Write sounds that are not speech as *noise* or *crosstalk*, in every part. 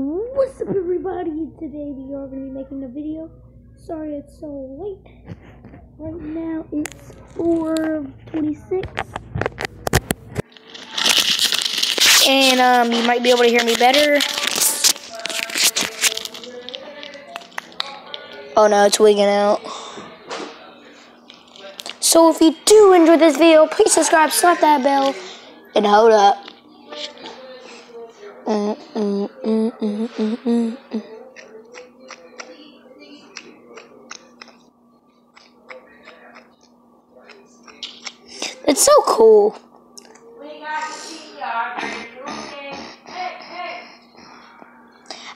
What's up everybody? Today we are going to be making a video. Sorry it's so late. Right now it's 4.26. And um, you might be able to hear me better. Oh no, it's wigging out. So if you do enjoy this video, please subscribe, slap that bell, and hold up. It's so cool.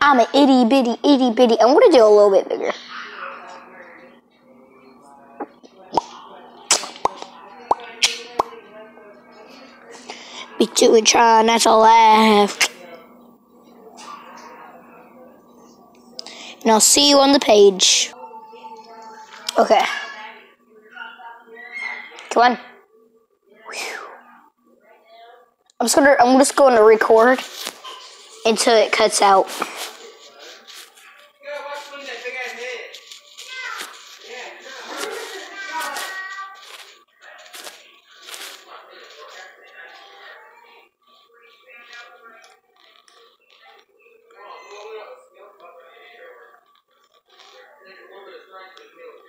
I'm an itty bitty itty bitty. I'm gonna do a little bit bigger. Be too and try not to laugh. And I'll see you on the page. Okay. Come on. I'm just gonna I'm just to record until it cuts out.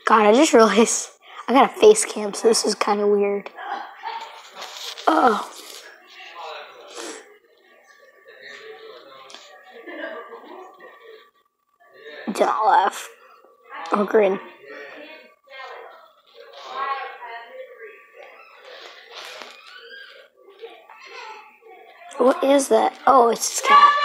God, I just realized I got a face cam, so this is kind of weird. Oh. Do not laugh or grin. What is that? Oh, it's his cat.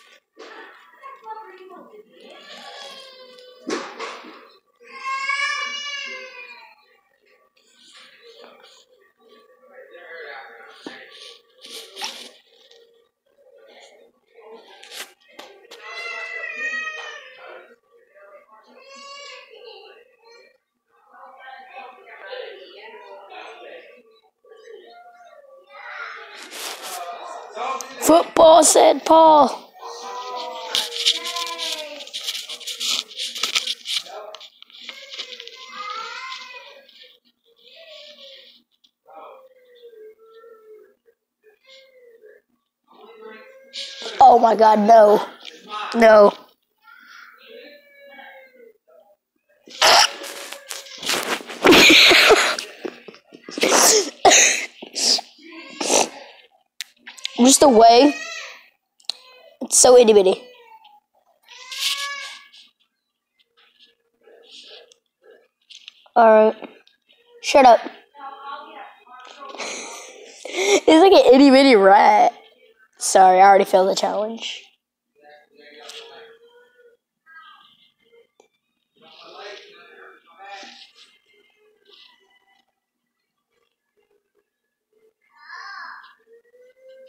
Football, said Paul. Oh my god, no. No. *laughs* just a way. It's so itty bitty. Alright. Shut up. *laughs* it's like an itty bitty rat. Sorry, I already failed the challenge.